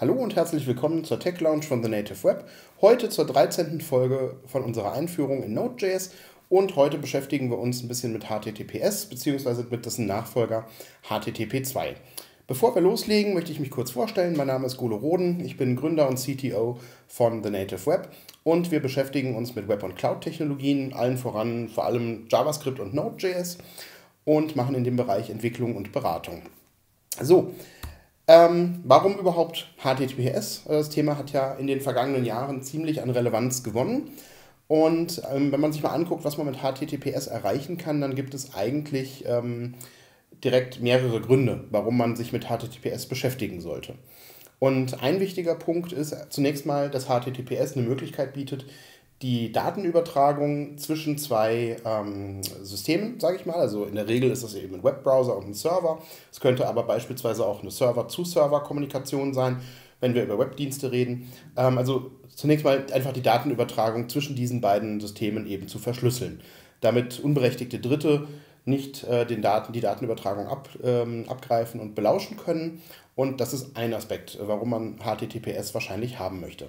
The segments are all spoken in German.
Hallo und herzlich willkommen zur Tech Lounge von The Native Web. Heute zur 13. Folge von unserer Einführung in Node.js und heute beschäftigen wir uns ein bisschen mit HTTPS bzw. mit dessen Nachfolger HTTP2. Bevor wir loslegen, möchte ich mich kurz vorstellen. Mein Name ist Golo Roden, ich bin Gründer und CTO von The Native Web und wir beschäftigen uns mit Web- und Cloud-Technologien, allen voran vor allem JavaScript und Node.js und machen in dem Bereich Entwicklung und Beratung. So, ähm, warum überhaupt HTTPS? Das Thema hat ja in den vergangenen Jahren ziemlich an Relevanz gewonnen. Und ähm, wenn man sich mal anguckt, was man mit HTTPS erreichen kann, dann gibt es eigentlich ähm, direkt mehrere Gründe, warum man sich mit HTTPS beschäftigen sollte. Und ein wichtiger Punkt ist zunächst mal, dass HTTPS eine Möglichkeit bietet, die Datenübertragung zwischen zwei ähm, Systemen, sage ich mal. Also in der Regel ist das eben ein Webbrowser und ein Server. Es könnte aber beispielsweise auch eine Server-zu-Server-Kommunikation sein, wenn wir über Webdienste reden. Ähm, also zunächst mal einfach die Datenübertragung zwischen diesen beiden Systemen eben zu verschlüsseln, damit unberechtigte Dritte nicht äh, den Daten, die Datenübertragung ab, ähm, abgreifen und belauschen können. Und das ist ein Aspekt, warum man HTTPS wahrscheinlich haben möchte.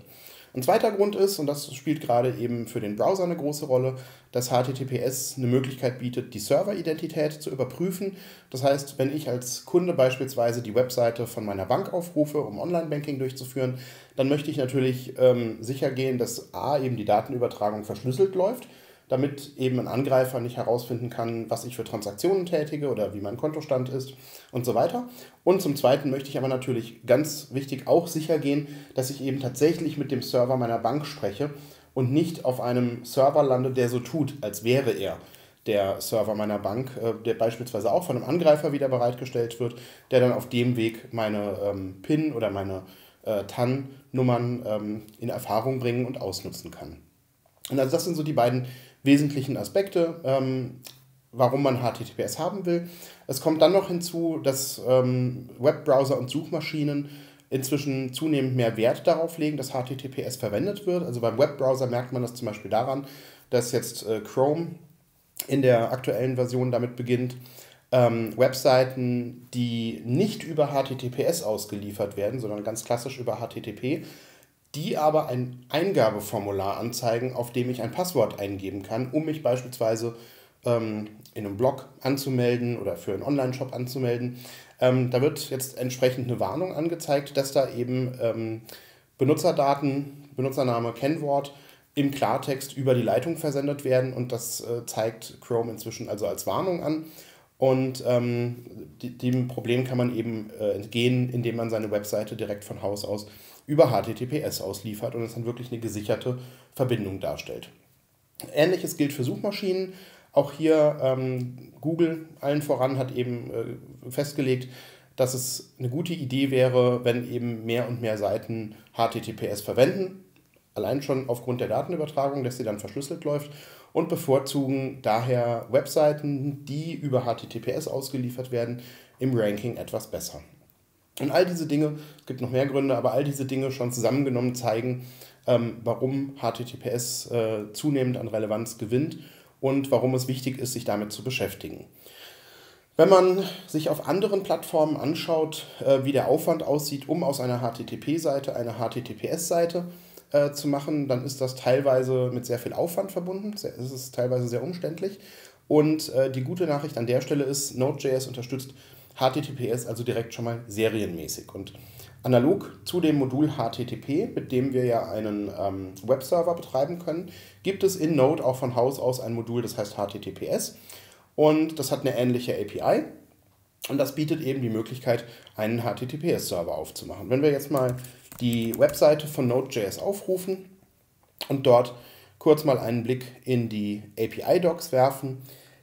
Ein zweiter Grund ist, und das spielt gerade eben für den Browser eine große Rolle, dass HTTPS eine Möglichkeit bietet, die Serveridentität zu überprüfen. Das heißt, wenn ich als Kunde beispielsweise die Webseite von meiner Bank aufrufe, um Online-Banking durchzuführen, dann möchte ich natürlich ähm, sicher gehen, dass A eben die Datenübertragung verschlüsselt läuft damit eben ein Angreifer nicht herausfinden kann, was ich für Transaktionen tätige oder wie mein Kontostand ist und so weiter. Und zum Zweiten möchte ich aber natürlich ganz wichtig auch sicher gehen, dass ich eben tatsächlich mit dem Server meiner Bank spreche und nicht auf einem Server lande, der so tut, als wäre er der Server meiner Bank, äh, der beispielsweise auch von einem Angreifer wieder bereitgestellt wird, der dann auf dem Weg meine ähm, PIN oder meine äh, TAN-Nummern ähm, in Erfahrung bringen und ausnutzen kann. Und also das sind so die beiden wesentlichen Aspekte, ähm, warum man HTTPS haben will. Es kommt dann noch hinzu, dass ähm, Webbrowser und Suchmaschinen inzwischen zunehmend mehr Wert darauf legen, dass HTTPS verwendet wird. Also beim Webbrowser merkt man das zum Beispiel daran, dass jetzt äh, Chrome in der aktuellen Version damit beginnt, ähm, Webseiten, die nicht über HTTPS ausgeliefert werden, sondern ganz klassisch über HTTP, die aber ein Eingabeformular anzeigen, auf dem ich ein Passwort eingeben kann, um mich beispielsweise ähm, in einem Blog anzumelden oder für einen Online-Shop anzumelden. Ähm, da wird jetzt entsprechend eine Warnung angezeigt, dass da eben ähm, Benutzerdaten, Benutzername, Kennwort im Klartext über die Leitung versendet werden und das äh, zeigt Chrome inzwischen also als Warnung an. Und ähm, die, dem Problem kann man eben äh, entgehen, indem man seine Webseite direkt von Haus aus über HTTPS ausliefert und es dann wirklich eine gesicherte Verbindung darstellt. Ähnliches gilt für Suchmaschinen. Auch hier ähm, Google allen voran hat eben äh, festgelegt, dass es eine gute Idee wäre, wenn eben mehr und mehr Seiten HTTPS verwenden. Allein schon aufgrund der Datenübertragung, dass sie dann verschlüsselt läuft und bevorzugen daher Webseiten, die über HTTPS ausgeliefert werden, im Ranking etwas besser. Und all diese Dinge, es gibt noch mehr Gründe, aber all diese Dinge schon zusammengenommen zeigen, ähm, warum HTTPS äh, zunehmend an Relevanz gewinnt und warum es wichtig ist, sich damit zu beschäftigen. Wenn man sich auf anderen Plattformen anschaut, äh, wie der Aufwand aussieht, um aus einer HTTP-Seite eine HTTPS-Seite äh, zu machen, dann ist das teilweise mit sehr viel Aufwand verbunden. Es ist teilweise sehr umständlich. Und äh, die gute Nachricht an der Stelle ist, Node.js unterstützt HTTPS also direkt schon mal serienmäßig. Und analog zu dem Modul HTTP, mit dem wir ja einen ähm, Webserver betreiben können, gibt es in Node auch von Haus aus ein Modul, das heißt HTTPS. Und das hat eine ähnliche API. Und das bietet eben die Möglichkeit, einen HTTPS-Server aufzumachen. Wenn wir jetzt mal die Webseite von Node.js aufrufen und dort kurz mal einen Blick in die API-Docs werfen,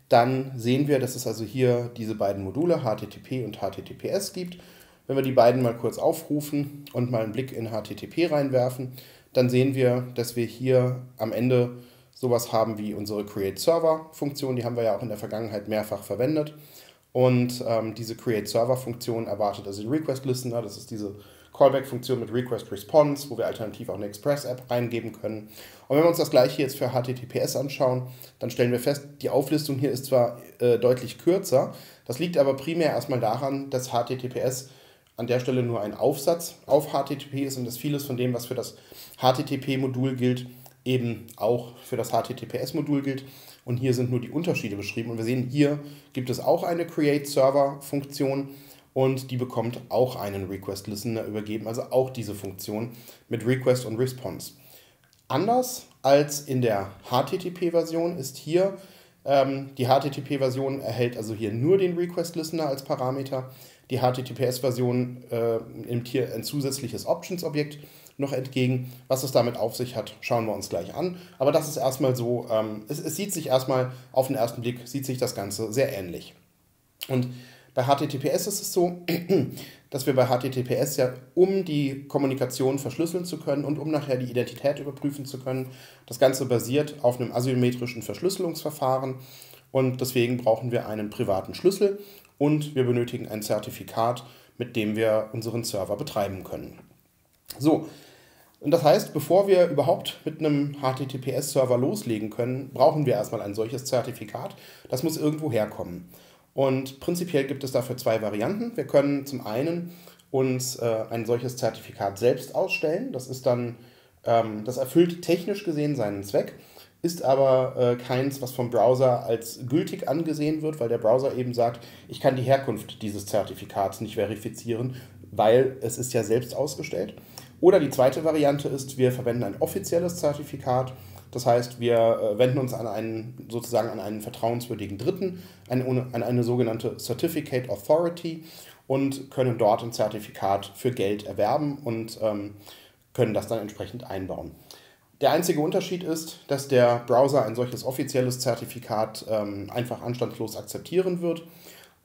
dann sehen wir, dass es also hier diese beiden Module HTTP und HTTPS gibt. Wenn wir die beiden mal kurz aufrufen und mal einen Blick in HTTP reinwerfen, dann sehen wir, dass wir hier am Ende sowas haben wie unsere Create Server Funktion. Die haben wir ja auch in der Vergangenheit mehrfach verwendet. Und ähm, diese Create Server Funktion erwartet also den Request Listener. Das ist diese Callback-Funktion mit Request Response, wo wir alternativ auch eine Express-App reingeben können. Und wenn wir uns das gleiche jetzt für HTTPS anschauen, dann stellen wir fest, die Auflistung hier ist zwar äh, deutlich kürzer, das liegt aber primär erstmal daran, dass HTTPS an der Stelle nur ein Aufsatz auf HTTP ist und dass vieles von dem, was für das HTTP-Modul gilt, eben auch für das HTTPS-Modul gilt. Und hier sind nur die Unterschiede beschrieben. Und wir sehen, hier gibt es auch eine Create-Server-Funktion und die bekommt auch einen Request-Listener übergeben, also auch diese Funktion mit Request und Response. Anders als in der HTTP-Version ist hier ähm, die HTTP-Version erhält also hier nur den Request-Listener als Parameter. Die HTTPS-Version äh, nimmt hier ein zusätzliches Options-Objekt noch entgegen. Was es damit auf sich hat, schauen wir uns gleich an. Aber das ist erstmal so, ähm, es, es sieht sich erstmal auf den ersten Blick, sieht sich das Ganze sehr ähnlich. Und bei HTTPS ist es so, dass wir bei HTTPS ja, um die Kommunikation verschlüsseln zu können und um nachher die Identität überprüfen zu können, das Ganze basiert auf einem asymmetrischen Verschlüsselungsverfahren und deswegen brauchen wir einen privaten Schlüssel und wir benötigen ein Zertifikat, mit dem wir unseren Server betreiben können. So, und das heißt, bevor wir überhaupt mit einem HTTPS-Server loslegen können, brauchen wir erstmal ein solches Zertifikat. Das muss irgendwo herkommen. Und prinzipiell gibt es dafür zwei Varianten. Wir können zum einen uns äh, ein solches Zertifikat selbst ausstellen. Das ist dann, ähm, das erfüllt technisch gesehen seinen Zweck, ist aber äh, keins, was vom Browser als gültig angesehen wird, weil der Browser eben sagt, ich kann die Herkunft dieses Zertifikats nicht verifizieren, weil es ist ja selbst ausgestellt. Oder die zweite Variante ist, wir verwenden ein offizielles Zertifikat. Das heißt, wir äh, wenden uns an einen, sozusagen an einen vertrauenswürdigen Dritten, an eine, sogenannte Certificate Authority und können dort ein Zertifikat für Geld erwerben und ähm, können das dann entsprechend einbauen. Der einzige Unterschied ist, dass der Browser ein solches offizielles Zertifikat ähm, einfach anstandslos akzeptieren wird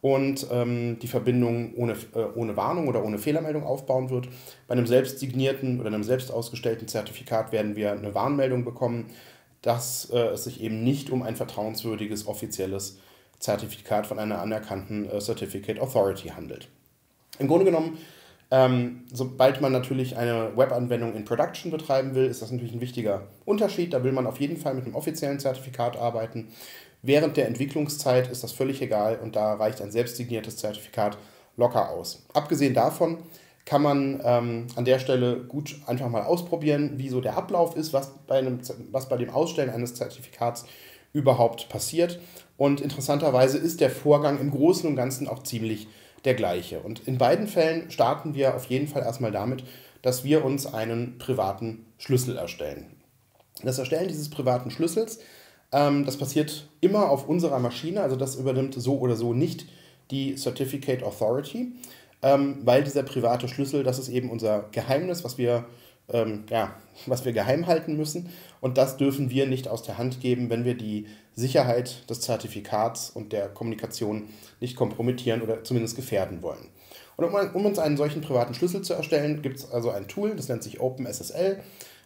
und ähm, die Verbindung ohne, äh, ohne Warnung oder ohne Fehlermeldung aufbauen wird. Bei einem selbst signierten oder einem selbst ausgestellten Zertifikat werden wir eine Warnmeldung bekommen, dass äh, es sich eben nicht um ein vertrauenswürdiges offizielles Zertifikat von einer anerkannten äh, Certificate Authority handelt. Im Grunde genommen, ähm, sobald man natürlich eine Webanwendung in Production betreiben will, ist das natürlich ein wichtiger Unterschied. Da will man auf jeden Fall mit einem offiziellen Zertifikat arbeiten. Während der Entwicklungszeit ist das völlig egal und da reicht ein selbstsigniertes Zertifikat locker aus. Abgesehen davon kann man ähm, an der Stelle gut einfach mal ausprobieren, wie so der Ablauf ist, was bei, einem, was bei dem Ausstellen eines Zertifikats überhaupt passiert. Und interessanterweise ist der Vorgang im Großen und Ganzen auch ziemlich der gleiche. Und in beiden Fällen starten wir auf jeden Fall erstmal damit, dass wir uns einen privaten Schlüssel erstellen. Das Erstellen dieses privaten Schlüssels ähm, das passiert immer auf unserer Maschine, also das übernimmt so oder so nicht die Certificate Authority, ähm, weil dieser private Schlüssel, das ist eben unser Geheimnis, was wir, ähm, ja, was wir geheim halten müssen. Und das dürfen wir nicht aus der Hand geben, wenn wir die Sicherheit des Zertifikats und der Kommunikation nicht kompromittieren oder zumindest gefährden wollen. Und um, um uns einen solchen privaten Schlüssel zu erstellen, gibt es also ein Tool, das nennt sich OpenSSL.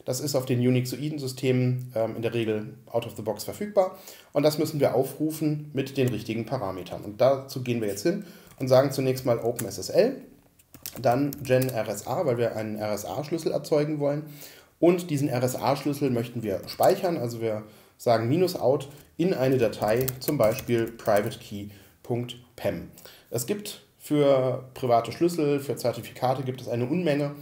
Das ist auf den Unixoiden-Systemen ähm, in der Regel out of the box verfügbar. Und das müssen wir aufrufen mit den richtigen Parametern. Und dazu gehen wir jetzt hin und sagen zunächst mal OpenSSL, dann GenRSA, weil wir einen RSA-Schlüssel erzeugen wollen. Und diesen RSA-Schlüssel möchten wir speichern. Also wir sagen minus out in eine Datei, zum Beispiel privatekey.pem. Es gibt für private Schlüssel, für Zertifikate gibt es eine Unmenge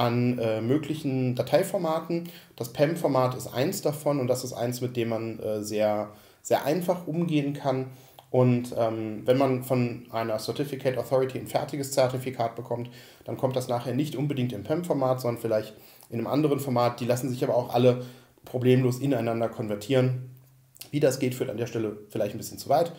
an äh, möglichen Dateiformaten. Das PEM-Format ist eins davon und das ist eins, mit dem man äh, sehr, sehr einfach umgehen kann. Und ähm, wenn man von einer Certificate Authority ein fertiges Zertifikat bekommt, dann kommt das nachher nicht unbedingt im PEM-Format, sondern vielleicht in einem anderen Format. Die lassen sich aber auch alle problemlos ineinander konvertieren. Wie das geht, führt an der Stelle vielleicht ein bisschen zu weit.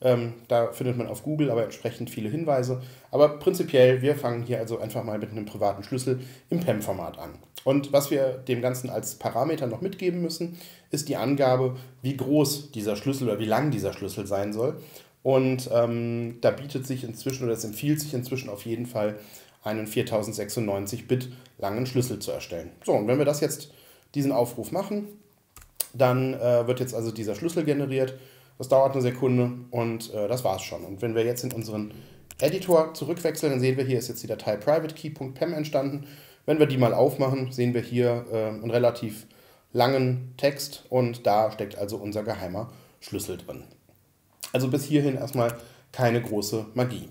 Ähm, da findet man auf Google aber entsprechend viele Hinweise. Aber prinzipiell, wir fangen hier also einfach mal mit einem privaten Schlüssel im PEM-Format an. Und was wir dem Ganzen als Parameter noch mitgeben müssen, ist die Angabe, wie groß dieser Schlüssel oder wie lang dieser Schlüssel sein soll. Und ähm, da bietet sich inzwischen oder es empfiehlt sich inzwischen auf jeden Fall, einen 4096-Bit langen Schlüssel zu erstellen. So, und wenn wir das jetzt, diesen Aufruf machen, dann äh, wird jetzt also dieser Schlüssel generiert das dauert eine Sekunde und äh, das war's schon. Und wenn wir jetzt in unseren Editor zurückwechseln, dann sehen wir, hier ist jetzt die Datei privatekey.pem entstanden. Wenn wir die mal aufmachen, sehen wir hier äh, einen relativ langen Text und da steckt also unser geheimer Schlüssel drin. Also bis hierhin erstmal keine große Magie.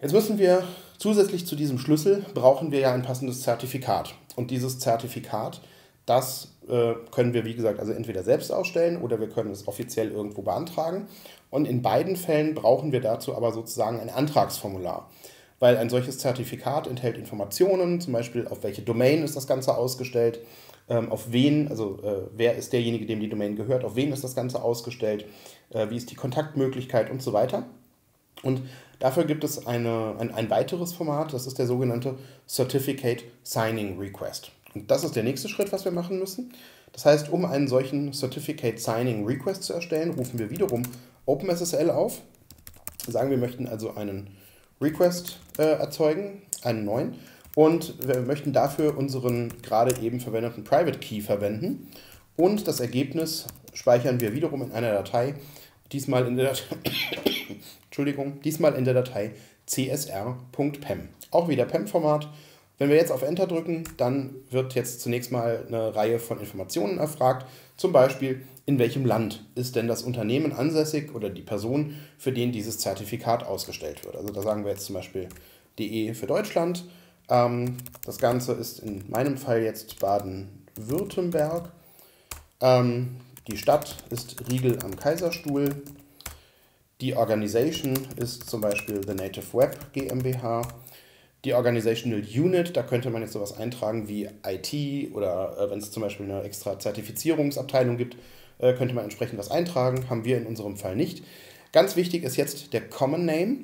Jetzt müssen wir Zusätzlich zu diesem Schlüssel brauchen wir ja ein passendes Zertifikat. Und dieses Zertifikat, das äh, können wir, wie gesagt, also entweder selbst ausstellen oder wir können es offiziell irgendwo beantragen. Und in beiden Fällen brauchen wir dazu aber sozusagen ein Antragsformular. Weil ein solches Zertifikat enthält Informationen, zum Beispiel auf welche Domain ist das Ganze ausgestellt, ähm, auf wen, also äh, wer ist derjenige, dem die Domain gehört, auf wen ist das Ganze ausgestellt, äh, wie ist die Kontaktmöglichkeit und so weiter. Und dafür gibt es eine, ein, ein weiteres Format, das ist der sogenannte Certificate Signing Request. Und das ist der nächste Schritt, was wir machen müssen. Das heißt, um einen solchen Certificate Signing Request zu erstellen, rufen wir wiederum OpenSSL auf. Sagen, wir möchten also einen Request äh, erzeugen, einen neuen. Und wir möchten dafür unseren gerade eben verwendeten Private Key verwenden. Und das Ergebnis speichern wir wiederum in einer Datei, diesmal in der Datei, Entschuldigung, diesmal in der Datei csr.pem. Auch wieder PEM-Format. Wenn wir jetzt auf Enter drücken, dann wird jetzt zunächst mal eine Reihe von Informationen erfragt. Zum Beispiel, in welchem Land ist denn das Unternehmen ansässig oder die Person, für den dieses Zertifikat ausgestellt wird. Also da sagen wir jetzt zum Beispiel DE für Deutschland. Ähm, das Ganze ist in meinem Fall jetzt Baden-Württemberg. Ähm, die Stadt ist Riegel am Kaiserstuhl. Die Organisation ist zum Beispiel The Native Web GmbH. Die Organizational Unit, da könnte man jetzt sowas eintragen wie IT oder äh, wenn es zum Beispiel eine extra Zertifizierungsabteilung gibt, äh, könnte man entsprechend was eintragen. Haben wir in unserem Fall nicht. Ganz wichtig ist jetzt der Common Name.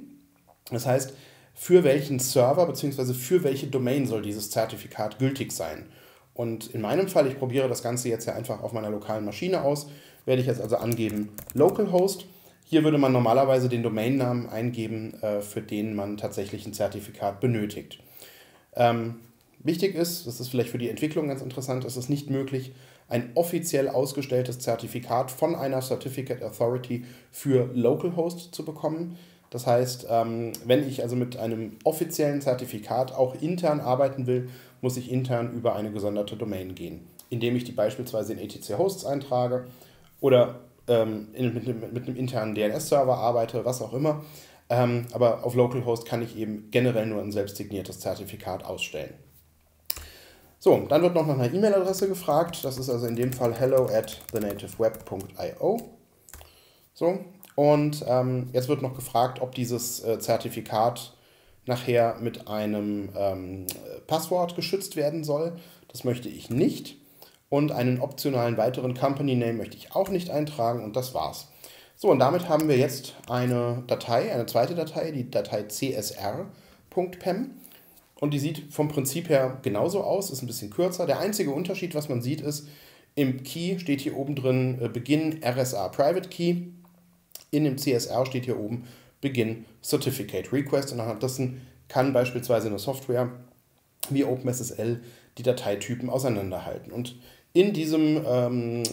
Das heißt, für welchen Server bzw. für welche Domain soll dieses Zertifikat gültig sein. Und in meinem Fall, ich probiere das Ganze jetzt ja einfach auf meiner lokalen Maschine aus, werde ich jetzt also angeben localhost hier würde man normalerweise den Domainnamen eingeben, äh, für den man tatsächlich ein Zertifikat benötigt. Ähm, wichtig ist, das ist vielleicht für die Entwicklung ganz interessant, es ist nicht möglich, ein offiziell ausgestelltes Zertifikat von einer Certificate Authority für Localhost zu bekommen. Das heißt, ähm, wenn ich also mit einem offiziellen Zertifikat auch intern arbeiten will, muss ich intern über eine gesonderte Domain gehen, indem ich die beispielsweise in etc Hosts eintrage oder ähm, in, mit, einem, mit einem internen DNS-Server arbeite, was auch immer. Ähm, aber auf Localhost kann ich eben generell nur ein selbstsigniertes Zertifikat ausstellen. So, dann wird noch nach einer E-Mail-Adresse gefragt. Das ist also in dem Fall hello at thenativeweb.io. So, und ähm, jetzt wird noch gefragt, ob dieses äh, Zertifikat nachher mit einem ähm, Passwort geschützt werden soll. Das möchte ich nicht. Und einen optionalen weiteren Company Name möchte ich auch nicht eintragen und das war's. So, und damit haben wir jetzt eine Datei, eine zweite Datei, die Datei csr.pem. Und die sieht vom Prinzip her genauso aus, ist ein bisschen kürzer. Der einzige Unterschied, was man sieht, ist, im Key steht hier oben drin äh, Beginn RSA Private Key. In dem CSR steht hier oben Beginn Certificate Request. Und anhand dessen kann beispielsweise eine Software wie OpenSSL die Dateitypen auseinanderhalten. Und in diesem ähm,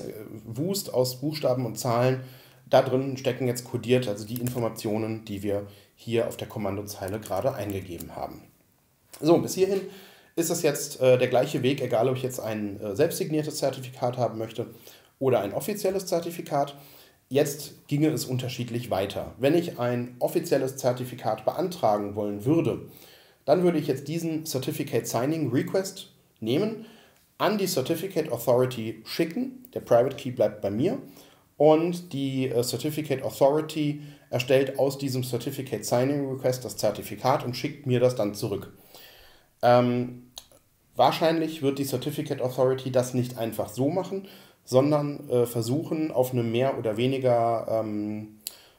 Wust aus Buchstaben und Zahlen, da drin stecken jetzt kodiert also die Informationen, die wir hier auf der Kommandozeile gerade eingegeben haben. So, bis hierhin ist das jetzt äh, der gleiche Weg, egal ob ich jetzt ein äh, selbstsigniertes Zertifikat haben möchte oder ein offizielles Zertifikat. Jetzt ginge es unterschiedlich weiter. Wenn ich ein offizielles Zertifikat beantragen wollen würde, dann würde ich jetzt diesen Certificate Signing Request nehmen an die Certificate Authority schicken. Der Private Key bleibt bei mir. Und die äh, Certificate Authority erstellt aus diesem Certificate Signing Request das Zertifikat und schickt mir das dann zurück. Ähm, wahrscheinlich wird die Certificate Authority das nicht einfach so machen, sondern äh, versuchen, auf eine mehr oder weniger ähm,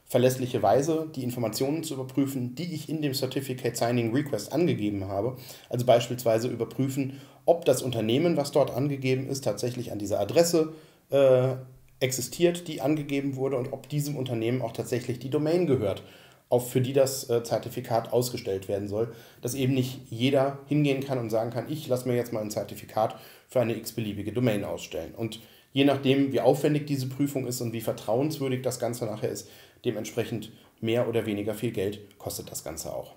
verlässliche Weise die Informationen zu überprüfen, die ich in dem Certificate Signing Request angegeben habe. Also beispielsweise überprüfen, ob das Unternehmen, was dort angegeben ist, tatsächlich an dieser Adresse äh, existiert, die angegeben wurde und ob diesem Unternehmen auch tatsächlich die Domain gehört, auf, für die das äh, Zertifikat ausgestellt werden soll. Dass eben nicht jeder hingehen kann und sagen kann, ich lasse mir jetzt mal ein Zertifikat für eine x-beliebige Domain ausstellen. Und je nachdem, wie aufwendig diese Prüfung ist und wie vertrauenswürdig das Ganze nachher ist, Dementsprechend mehr oder weniger viel Geld kostet das Ganze auch.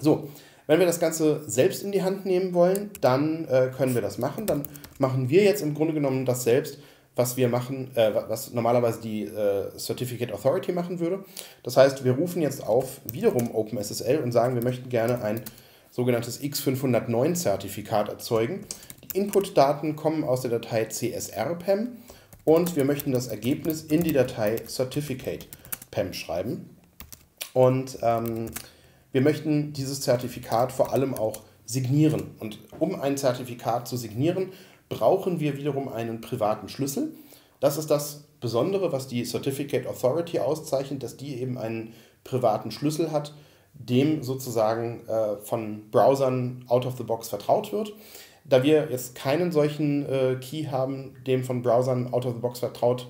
So, wenn wir das Ganze selbst in die Hand nehmen wollen, dann äh, können wir das machen. Dann machen wir jetzt im Grunde genommen das selbst, was wir machen, äh, was normalerweise die äh, Certificate Authority machen würde. Das heißt, wir rufen jetzt auf wiederum OpenSSL und sagen, wir möchten gerne ein sogenanntes X509-Zertifikat erzeugen. Die Input-Daten kommen aus der Datei CSR-PEM und wir möchten das Ergebnis in die Datei Certificate-PEM schreiben. Und ähm, wir möchten dieses Zertifikat vor allem auch signieren. Und um ein Zertifikat zu signieren, brauchen wir wiederum einen privaten Schlüssel. Das ist das Besondere, was die Certificate Authority auszeichnet, dass die eben einen privaten Schlüssel hat, dem sozusagen äh, von Browsern out of the box vertraut wird. Da wir jetzt keinen solchen äh, Key haben, dem von Browsern out of the box vertraut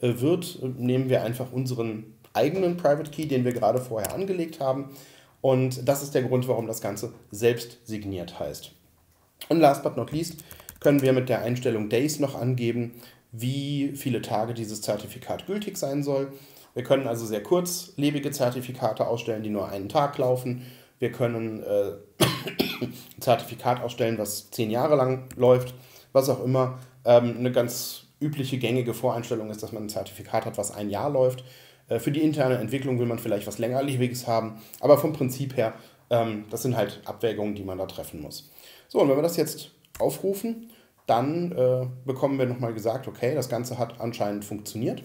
äh, wird, nehmen wir einfach unseren eigenen Private Key, den wir gerade vorher angelegt haben. Und das ist der Grund, warum das Ganze selbst signiert heißt. Und last but not least können wir mit der Einstellung Days noch angeben, wie viele Tage dieses Zertifikat gültig sein soll. Wir können also sehr kurzlebige Zertifikate ausstellen, die nur einen Tag laufen. Wir können äh, ein Zertifikat ausstellen, was zehn Jahre lang läuft, was auch immer. Ähm, eine ganz übliche, gängige Voreinstellung ist, dass man ein Zertifikat hat, was ein Jahr läuft. Äh, für die interne Entwicklung will man vielleicht was längerlebiges haben, aber vom Prinzip her, ähm, das sind halt Abwägungen, die man da treffen muss. So, und wenn wir das jetzt aufrufen, dann äh, bekommen wir nochmal gesagt, okay, das Ganze hat anscheinend funktioniert.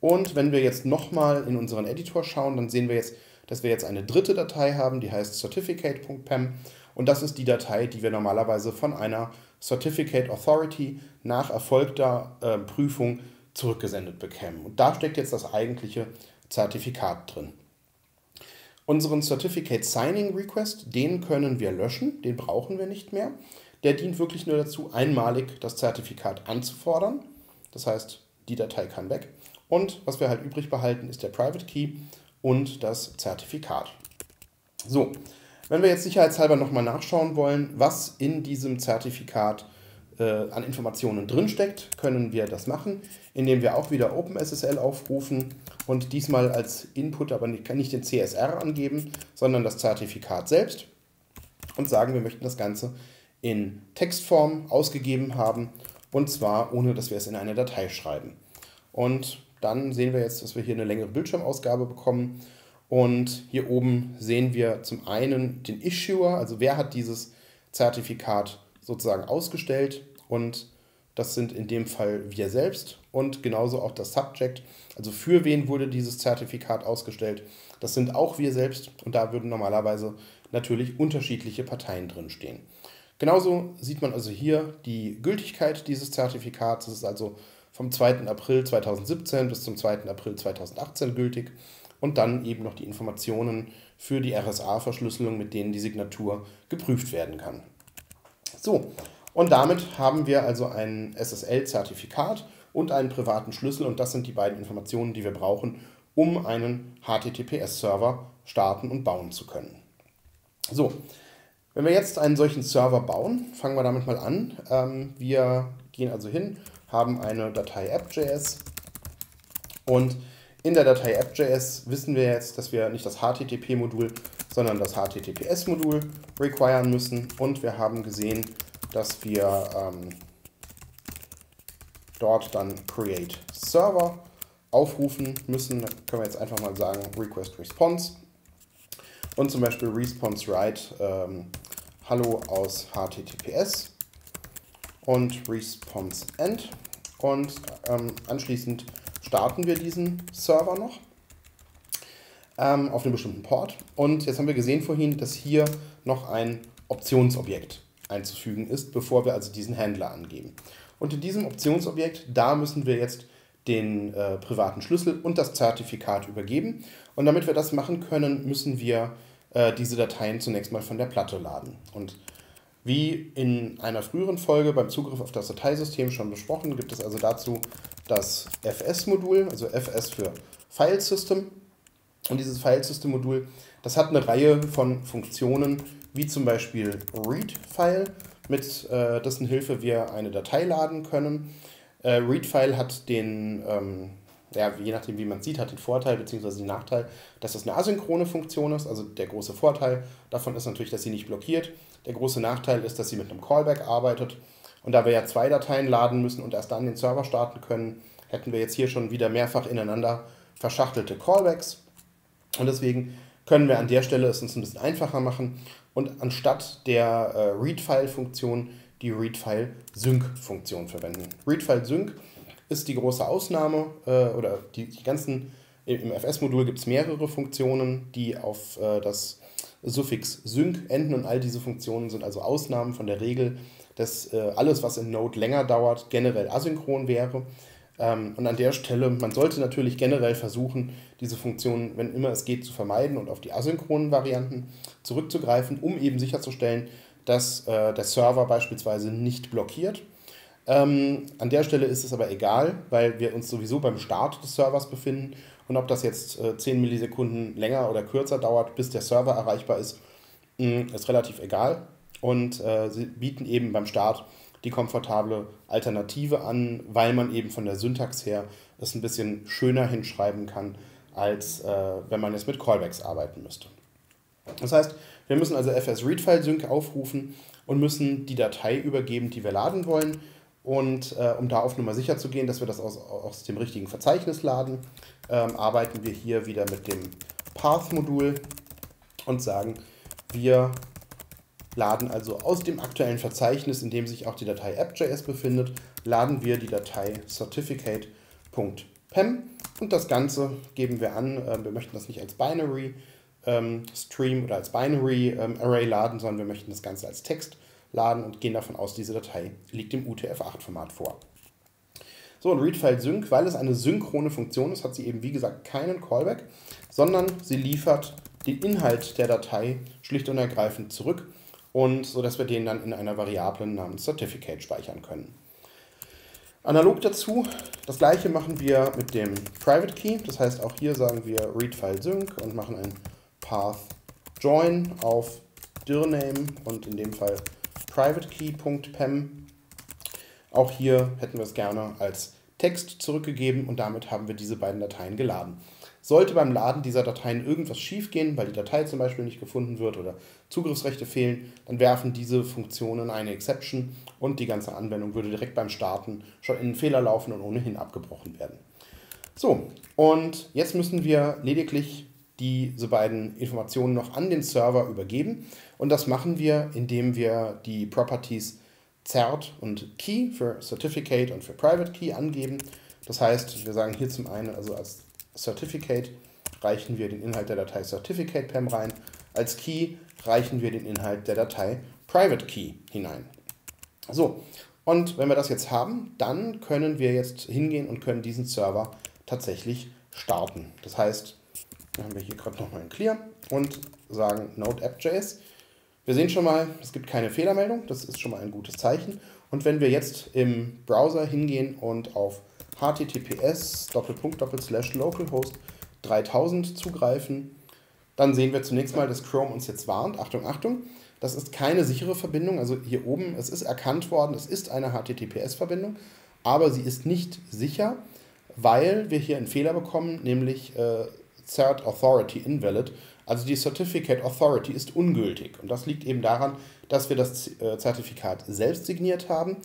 Und wenn wir jetzt nochmal in unseren Editor schauen, dann sehen wir jetzt, dass wir jetzt eine dritte Datei haben, die heißt certificate.pem. Und das ist die Datei, die wir normalerweise von einer Certificate Authority nach erfolgter äh, Prüfung zurückgesendet bekämen. Und da steckt jetzt das eigentliche Zertifikat drin. Unseren Certificate Signing Request, den können wir löschen, den brauchen wir nicht mehr. Der dient wirklich nur dazu, einmalig das Zertifikat anzufordern. Das heißt, die Datei kann weg. Und was wir halt übrig behalten, ist der Private Key und das Zertifikat. So, wenn wir jetzt sicherheitshalber nochmal nachschauen wollen, was in diesem Zertifikat äh, an Informationen drinsteckt, können wir das machen, indem wir auch wieder OpenSSL aufrufen und diesmal als Input aber nicht, nicht den CSR angeben, sondern das Zertifikat selbst und sagen, wir möchten das Ganze in Textform ausgegeben haben und zwar ohne, dass wir es in eine Datei schreiben. Und dann sehen wir jetzt, dass wir hier eine längere Bildschirmausgabe bekommen. Und hier oben sehen wir zum einen den Issuer, also wer hat dieses Zertifikat sozusagen ausgestellt. Und das sind in dem Fall wir selbst und genauso auch das Subject. Also für wen wurde dieses Zertifikat ausgestellt? Das sind auch wir selbst und da würden normalerweise natürlich unterschiedliche Parteien drinstehen. Genauso sieht man also hier die Gültigkeit dieses Zertifikats. Es ist also vom 2. April 2017 bis zum 2. April 2018 gültig und dann eben noch die Informationen für die RSA-Verschlüsselung, mit denen die Signatur geprüft werden kann. So, und damit haben wir also ein SSL-Zertifikat und einen privaten Schlüssel und das sind die beiden Informationen, die wir brauchen, um einen HTTPS-Server starten und bauen zu können. So, wenn wir jetzt einen solchen Server bauen, fangen wir damit mal an. Ähm, wir gehen also hin, haben eine Datei app.js und in der Datei app.js wissen wir jetzt, dass wir nicht das HTTP-Modul, sondern das HTTPS-Modul requiren müssen und wir haben gesehen, dass wir ähm, dort dann create server aufrufen müssen. Da können wir jetzt einfach mal sagen request response und zum Beispiel response write ähm, hallo aus HTTPS und response end und ähm, anschließend starten wir diesen Server noch ähm, auf einem bestimmten Port und jetzt haben wir gesehen vorhin, dass hier noch ein Optionsobjekt einzufügen ist, bevor wir also diesen Händler angeben. Und in diesem Optionsobjekt, da müssen wir jetzt den äh, privaten Schlüssel und das Zertifikat übergeben. Und damit wir das machen können, müssen wir äh, diese Dateien zunächst mal von der Platte laden. Und wie in einer früheren Folge beim Zugriff auf das Dateisystem schon besprochen, gibt es also dazu das FS-Modul, also FS für File System. Und dieses File System Modul, das hat eine Reihe von Funktionen, wie zum Beispiel Read-File, mit äh, dessen Hilfe wir eine Datei laden können. Äh, Read-File hat den, ähm, ja, je nachdem wie man sieht, hat den Vorteil bzw. den Nachteil, dass das eine asynchrone Funktion ist. Also der große Vorteil davon ist natürlich, dass sie nicht blockiert. Der große Nachteil ist, dass sie mit einem Callback arbeitet. Und da wir ja zwei Dateien laden müssen und erst dann den Server starten können, hätten wir jetzt hier schon wieder mehrfach ineinander verschachtelte Callbacks. Und deswegen können wir an der Stelle es uns ein bisschen einfacher machen und anstatt der äh, Readfile-Funktion die Readfile-Sync-Funktion verwenden. Readfile-Sync ist die große Ausnahme äh, oder die, die ganzen, im FS-Modul gibt es mehrere Funktionen, die auf äh, das Suffix Sync enden und all diese Funktionen sind also Ausnahmen von der Regel, dass äh, alles, was in Node länger dauert, generell asynchron wäre. Ähm, und an der Stelle, man sollte natürlich generell versuchen, diese Funktionen, wenn immer es geht, zu vermeiden und auf die asynchronen Varianten zurückzugreifen, um eben sicherzustellen, dass äh, der Server beispielsweise nicht blockiert. Ähm, an der Stelle ist es aber egal, weil wir uns sowieso beim Start des Servers befinden und ob das jetzt äh, 10 Millisekunden länger oder kürzer dauert, bis der Server erreichbar ist, mh, ist relativ egal. Und äh, sie bieten eben beim Start die komfortable Alternative an, weil man eben von der Syntax her es ein bisschen schöner hinschreiben kann, als äh, wenn man jetzt mit Callbacks arbeiten müsste. Das heißt, wir müssen also fs readfile sync aufrufen und müssen die Datei übergeben, die wir laden wollen. Und äh, um da auf Nummer sicher zu gehen, dass wir das aus, aus dem richtigen Verzeichnis laden, ähm, arbeiten wir hier wieder mit dem Path-Modul und sagen, wir laden also aus dem aktuellen Verzeichnis, in dem sich auch die Datei app.js befindet, laden wir die Datei certificate.pem und das Ganze geben wir an. Ähm, wir möchten das nicht als Binary ähm, Stream oder als Binary ähm, Array laden, sondern wir möchten das Ganze als Text laden und gehen davon aus, diese Datei liegt im UTF-8-Format vor. So, und readfile sync, weil es eine synchrone Funktion ist, hat sie eben wie gesagt keinen Callback, sondern sie liefert den Inhalt der Datei schlicht und ergreifend zurück und so dass wir den dann in einer Variable namens Certificate speichern können. Analog dazu, das gleiche machen wir mit dem Private Key. Das heißt, auch hier sagen wir readfile sync und machen ein path join auf dirname und in dem Fall privatekey.pem. Auch hier hätten wir es gerne als Text zurückgegeben und damit haben wir diese beiden Dateien geladen. Sollte beim Laden dieser Dateien irgendwas schiefgehen, weil die Datei zum Beispiel nicht gefunden wird oder Zugriffsrechte fehlen, dann werfen diese Funktionen eine Exception und die ganze Anwendung würde direkt beim Starten schon in einen Fehler laufen und ohnehin abgebrochen werden. So, und jetzt müssen wir lediglich diese beiden Informationen noch an den Server übergeben. Und das machen wir, indem wir die Properties Cert und Key für Certificate und für Private Key angeben. Das heißt, wir sagen hier zum einen, also als Certificate reichen wir den Inhalt der Datei Certificate-PEM rein. Als Key reichen wir den Inhalt der Datei Private Key hinein. So, und wenn wir das jetzt haben, dann können wir jetzt hingehen und können diesen Server tatsächlich starten. Das heißt, haben wir hier gerade nochmal ein Clear und sagen Node App.js. Wir sehen schon mal, es gibt keine Fehlermeldung, das ist schon mal ein gutes Zeichen. Und wenn wir jetzt im Browser hingehen und auf https localhost 3000 zugreifen, dann sehen wir zunächst mal, dass Chrome uns jetzt warnt. Achtung, Achtung, das ist keine sichere Verbindung. Also hier oben, es ist erkannt worden, es ist eine HTTPS-Verbindung, aber sie ist nicht sicher, weil wir hier einen Fehler bekommen, nämlich äh, Cert Authority Invalid. Also die Certificate Authority ist ungültig. Und das liegt eben daran, dass wir das äh, Zertifikat selbst signiert haben.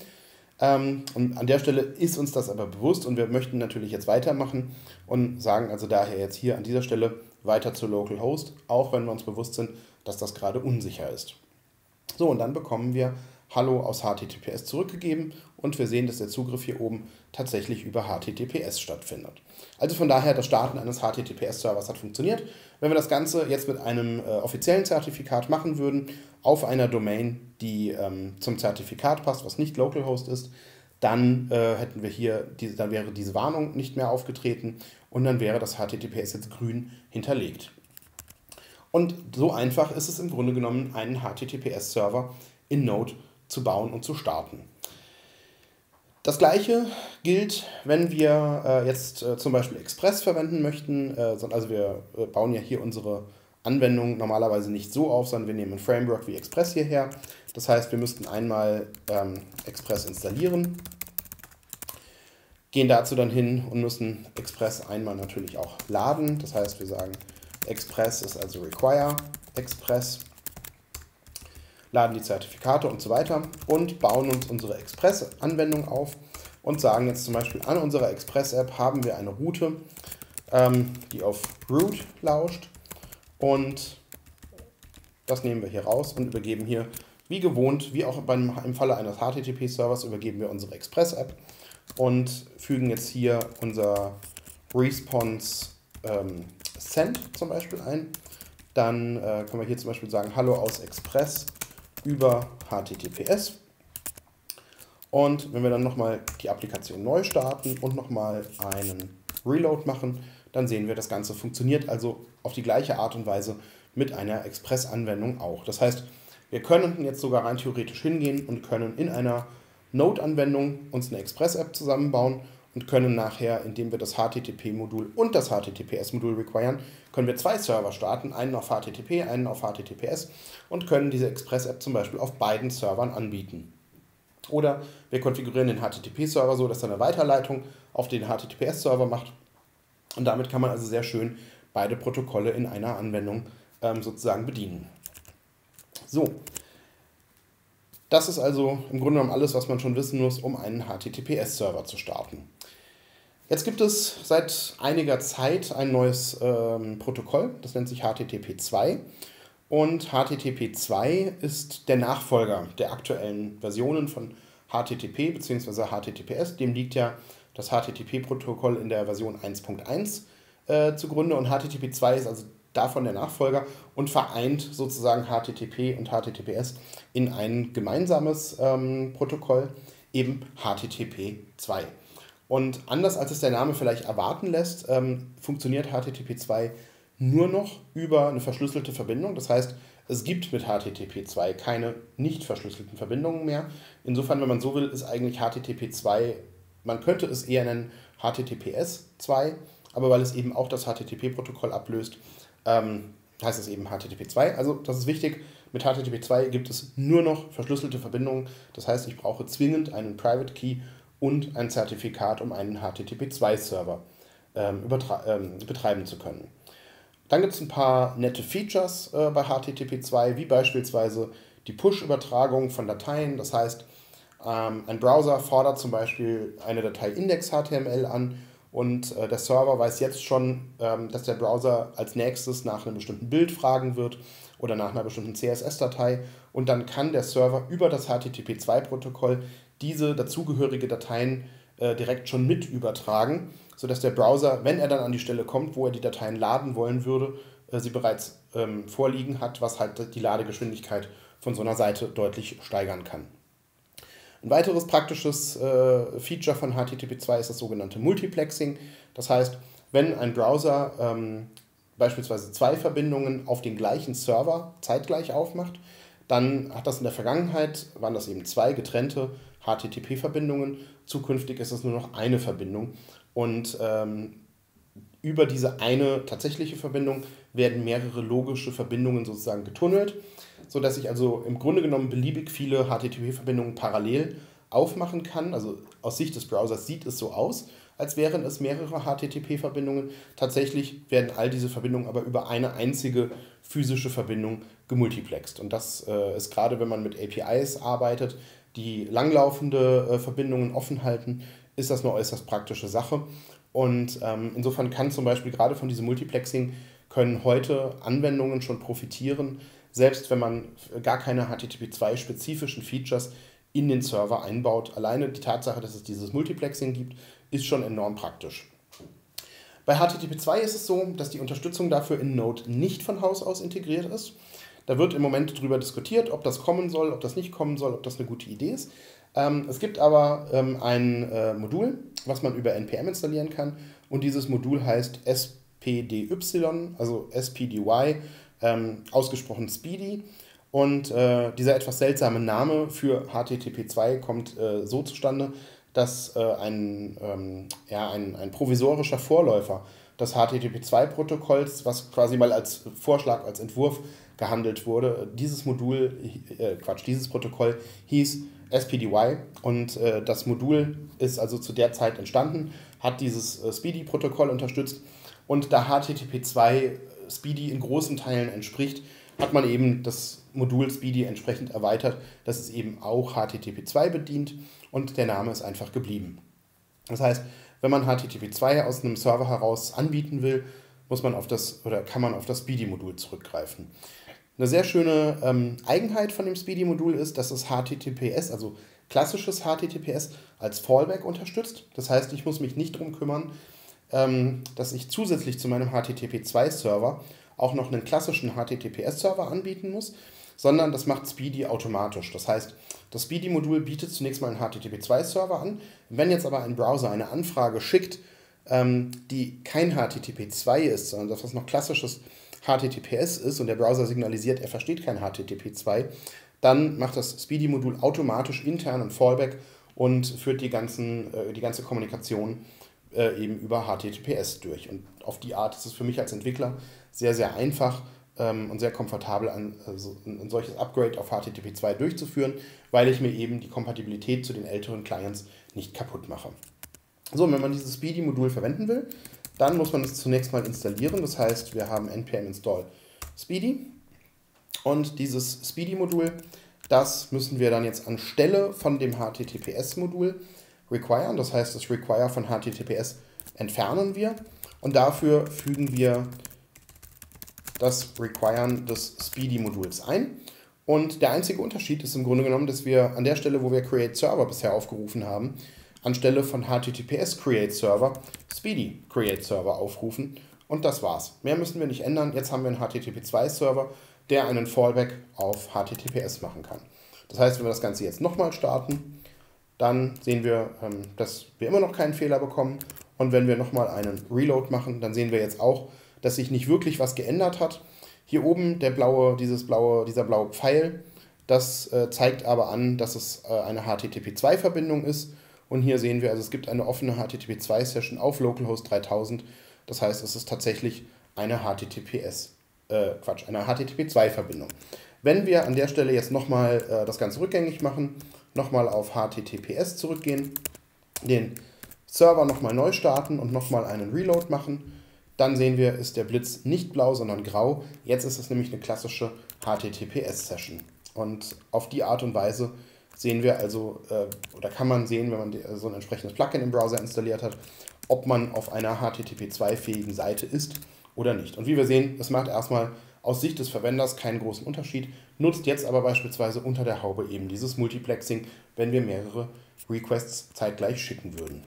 Ähm, und an der Stelle ist uns das aber bewusst und wir möchten natürlich jetzt weitermachen und sagen also daher jetzt hier an dieser Stelle weiter zu Localhost, auch wenn wir uns bewusst sind, dass das gerade unsicher ist. So, und dann bekommen wir Hallo aus HTTPS zurückgegeben und wir sehen, dass der Zugriff hier oben tatsächlich über HTTPS stattfindet. Also von daher, das Starten eines HTTPS-Servers hat funktioniert. Wenn wir das Ganze jetzt mit einem äh, offiziellen Zertifikat machen würden, auf einer Domain, die ähm, zum Zertifikat passt, was nicht Localhost ist, dann äh, hätten wir hier, diese, dann wäre diese Warnung nicht mehr aufgetreten und dann wäre das HTTPS jetzt grün hinterlegt. Und so einfach ist es im Grunde genommen, einen HTTPS-Server in Node zu bauen und zu starten. Das gleiche gilt, wenn wir äh, jetzt äh, zum Beispiel Express verwenden möchten. Äh, also wir äh, bauen ja hier unsere Anwendung normalerweise nicht so auf, sondern wir nehmen ein Framework wie Express hierher. Das heißt, wir müssten einmal ähm, Express installieren, gehen dazu dann hin und müssen Express einmal natürlich auch laden. Das heißt, wir sagen, Express ist also require Express laden die Zertifikate und so weiter und bauen uns unsere Express-Anwendung auf und sagen jetzt zum Beispiel, an unserer Express-App haben wir eine Route, ähm, die auf Root lauscht und das nehmen wir hier raus und übergeben hier, wie gewohnt, wie auch beim, im Falle eines HTTP-Servers, übergeben wir unsere Express-App und fügen jetzt hier unser Response ähm, Send zum Beispiel ein. Dann äh, können wir hier zum Beispiel sagen, Hallo aus Express über HTTPS. Und wenn wir dann nochmal die Applikation neu starten und nochmal einen Reload machen, dann sehen wir, das Ganze funktioniert also auf die gleiche Art und Weise mit einer Express-Anwendung auch. Das heißt, wir können jetzt sogar rein theoretisch hingehen und können in einer Node-Anwendung uns eine Express-App zusammenbauen und können nachher, indem wir das HTTP-Modul und das HTTPS-Modul requiren, können wir zwei Server starten, einen auf HTTP, einen auf HTTPS und können diese Express-App zum Beispiel auf beiden Servern anbieten. Oder wir konfigurieren den HTTP-Server so, dass er eine Weiterleitung auf den HTTPS-Server macht. Und damit kann man also sehr schön beide Protokolle in einer Anwendung ähm, sozusagen bedienen. So, das ist also im Grunde genommen alles, was man schon wissen muss, um einen HTTPS-Server zu starten. Jetzt gibt es seit einiger Zeit ein neues ähm, Protokoll, das nennt sich HTTP 2. Und HTTP 2 ist der Nachfolger der aktuellen Versionen von HTTP bzw. HTTPS. Dem liegt ja das HTTP-Protokoll in der Version 1.1 äh, zugrunde und HTTP 2 ist also davon der Nachfolger und vereint sozusagen HTTP und HTTPS in ein gemeinsames ähm, Protokoll, eben HTTP 2. Und anders als es der Name vielleicht erwarten lässt, ähm, funktioniert HTTP 2 nur noch über eine verschlüsselte Verbindung. Das heißt, es gibt mit HTTP 2 keine nicht verschlüsselten Verbindungen mehr. Insofern, wenn man so will, ist eigentlich HTTP 2, man könnte es eher nennen HTTPS 2, aber weil es eben auch das HTTP-Protokoll ablöst, ähm, heißt es eben HTTP 2. Also das ist wichtig, mit HTTP 2 gibt es nur noch verschlüsselte Verbindungen. Das heißt, ich brauche zwingend einen Private Key und ein Zertifikat, um einen HTTP2-Server ähm, ähm, betreiben zu können. Dann gibt es ein paar nette Features äh, bei HTTP2, wie beispielsweise die Push-Übertragung von Dateien. Das heißt, ähm, ein Browser fordert zum Beispiel eine Datei index.html an und äh, der Server weiß jetzt schon, ähm, dass der Browser als nächstes nach einem bestimmten Bild fragen wird oder nach einer bestimmten CSS-Datei. Und dann kann der Server über das HTTP2-Protokoll diese dazugehörige Dateien äh, direkt schon mit übertragen, sodass der Browser, wenn er dann an die Stelle kommt, wo er die Dateien laden wollen würde, äh, sie bereits ähm, vorliegen hat, was halt die Ladegeschwindigkeit von so einer Seite deutlich steigern kann. Ein weiteres praktisches äh, Feature von HTTP2 ist das sogenannte Multiplexing. Das heißt, wenn ein Browser ähm, beispielsweise zwei Verbindungen auf den gleichen Server zeitgleich aufmacht, dann hat das in der Vergangenheit, waren das eben zwei getrennte HTTP-Verbindungen. Zukünftig ist es nur noch eine Verbindung. Und ähm, über diese eine tatsächliche Verbindung werden mehrere logische Verbindungen sozusagen getunnelt, sodass ich also im Grunde genommen beliebig viele HTTP-Verbindungen parallel aufmachen kann. Also aus Sicht des Browsers sieht es so aus, als wären es mehrere HTTP-Verbindungen. Tatsächlich werden all diese Verbindungen aber über eine einzige physische Verbindung gemultiplext. Und das äh, ist gerade, wenn man mit APIs arbeitet, die langlaufende äh, Verbindungen offen halten, ist das eine äußerst praktische Sache. Und ähm, insofern kann zum Beispiel gerade von diesem Multiplexing können heute Anwendungen schon profitieren, selbst wenn man gar keine HTTP2-spezifischen Features in den Server einbaut. Alleine die Tatsache, dass es dieses Multiplexing gibt, ist schon enorm praktisch. Bei HTTP2 ist es so, dass die Unterstützung dafür in Node nicht von Haus aus integriert ist. Da wird im Moment darüber diskutiert, ob das kommen soll, ob das nicht kommen soll, ob das eine gute Idee ist. Ähm, es gibt aber ähm, ein äh, Modul, was man über NPM installieren kann und dieses Modul heißt SPDY, also SPDY, ähm, ausgesprochen Speedy. Und äh, dieser etwas seltsame Name für HTTP2 kommt äh, so zustande, dass äh, ein, ähm, ja, ein, ein provisorischer Vorläufer des HTTP2-Protokolls, was quasi mal als Vorschlag, als Entwurf gehandelt wurde. Dieses Modul, äh, Quatsch, dieses Protokoll hieß SPDY und äh, das Modul ist also zu der Zeit entstanden, hat dieses äh, Speedy-Protokoll unterstützt und da HTTP2 Speedy in großen Teilen entspricht, hat man eben das Modul Speedy entsprechend erweitert, dass es eben auch HTTP2 bedient und der Name ist einfach geblieben. Das heißt, wenn man HTTP2 aus einem Server heraus anbieten will, muss man auf das oder kann man auf das Speedy-Modul zurückgreifen. Eine sehr schöne ähm, Eigenheit von dem Speedy-Modul ist, dass es HTTPS, also klassisches HTTPS, als Fallback unterstützt. Das heißt, ich muss mich nicht darum kümmern, ähm, dass ich zusätzlich zu meinem HTTP2-Server auch noch einen klassischen HTTPS-Server anbieten muss, sondern das macht Speedy automatisch. Das heißt, das Speedy-Modul bietet zunächst mal einen HTTP2-Server an. Wenn jetzt aber ein Browser eine Anfrage schickt, ähm, die kein HTTP2 ist, sondern das was noch klassisches HTTPS ist und der Browser signalisiert, er versteht kein HTTP2, dann macht das Speedy-Modul automatisch intern ein Fallback und führt die, ganzen, äh, die ganze Kommunikation äh, eben über HTTPS durch. Und auf die Art ist es für mich als Entwickler sehr, sehr einfach ähm, und sehr komfortabel, ein, also ein solches Upgrade auf HTTP 2 durchzuführen, weil ich mir eben die Kompatibilität zu den älteren Clients nicht kaputt mache. So, wenn man dieses Speedy-Modul verwenden will, dann muss man es zunächst mal installieren. Das heißt, wir haben npm install Speedy und dieses Speedy-Modul, das müssen wir dann jetzt anstelle von dem HTTPS-Modul requiren. Das heißt, das Require von HTTPS entfernen wir und dafür fügen wir das Requiren des Speedy-Moduls ein. Und der einzige Unterschied ist im Grunde genommen, dass wir an der Stelle, wo wir Create Server bisher aufgerufen haben, anstelle von HTTPS Create Server Speedy Create Server aufrufen. Und das war's. Mehr müssen wir nicht ändern. Jetzt haben wir einen HTTP2 Server, der einen Fallback auf HTTPS machen kann. Das heißt, wenn wir das Ganze jetzt nochmal starten, dann sehen wir, ähm, dass wir immer noch keinen Fehler bekommen. Und wenn wir nochmal einen Reload machen, dann sehen wir jetzt auch, dass sich nicht wirklich was geändert hat. Hier oben der blaue, dieses blaue, dieser blaue Pfeil, das äh, zeigt aber an, dass es äh, eine HTTP2-Verbindung ist. Und hier sehen wir, also es gibt eine offene HTTP2-Session auf localhost 3000. Das heißt, es ist tatsächlich eine HTTPS, äh, Quatsch, eine HTTP2-Verbindung. Wenn wir an der Stelle jetzt nochmal äh, das Ganze rückgängig machen, nochmal auf HTTPS zurückgehen, den Server nochmal neu starten und nochmal einen Reload machen, dann sehen wir, ist der Blitz nicht blau, sondern grau. Jetzt ist es nämlich eine klassische HTTPS-Session. Und auf die Art und Weise sehen wir also, äh, oder kann man sehen, wenn man die, so ein entsprechendes Plugin im Browser installiert hat, ob man auf einer HTTP2-fähigen Seite ist oder nicht. Und wie wir sehen, es macht erstmal aus Sicht des Verwenders keinen großen Unterschied, nutzt jetzt aber beispielsweise unter der Haube eben dieses Multiplexing, wenn wir mehrere Requests zeitgleich schicken würden.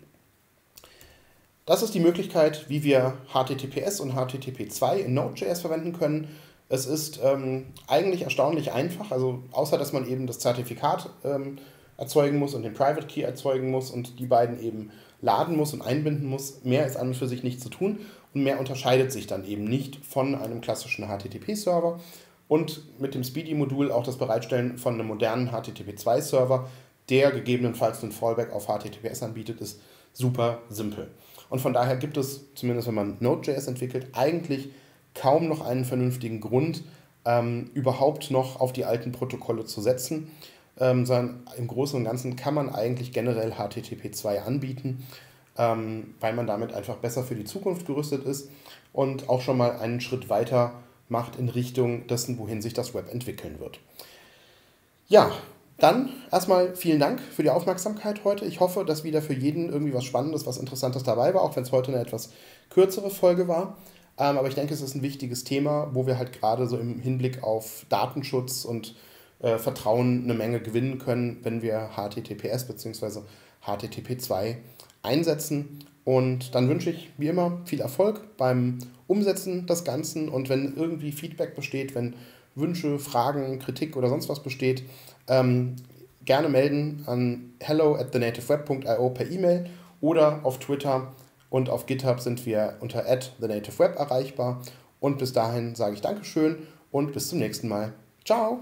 Das ist die Möglichkeit, wie wir HTTPS und HTTP2 in Node.js verwenden können. Es ist ähm, eigentlich erstaunlich einfach, also außer dass man eben das Zertifikat ähm, erzeugen muss und den Private Key erzeugen muss und die beiden eben laden muss und einbinden muss, mehr ist an und für sich nicht zu tun und mehr unterscheidet sich dann eben nicht von einem klassischen HTTP-Server und mit dem Speedy-Modul auch das Bereitstellen von einem modernen HTTP2-Server, der gegebenenfalls einen Fallback auf HTTPS anbietet, ist super simpel. Und von daher gibt es, zumindest wenn man Node.js entwickelt, eigentlich kaum noch einen vernünftigen Grund, ähm, überhaupt noch auf die alten Protokolle zu setzen, ähm, sondern im Großen und Ganzen kann man eigentlich generell HTTP2 anbieten, ähm, weil man damit einfach besser für die Zukunft gerüstet ist und auch schon mal einen Schritt weiter macht in Richtung dessen, wohin sich das Web entwickeln wird. Ja, dann erstmal vielen Dank für die Aufmerksamkeit heute. Ich hoffe, dass wieder für jeden irgendwie was Spannendes, was Interessantes dabei war, auch wenn es heute eine etwas kürzere Folge war. Ähm, aber ich denke, es ist ein wichtiges Thema, wo wir halt gerade so im Hinblick auf Datenschutz und äh, Vertrauen eine Menge gewinnen können, wenn wir HTTPS bzw. HTTP2 einsetzen. Und dann wünsche ich wie immer viel Erfolg beim Umsetzen des Ganzen und wenn irgendwie Feedback besteht, wenn Wünsche, Fragen, Kritik oder sonst was besteht, ähm, gerne melden an hello at thenativeweb.io per E-Mail oder auf Twitter und auf GitHub sind wir unter at thenativeweb erreichbar. Und bis dahin sage ich Dankeschön und bis zum nächsten Mal. Ciao!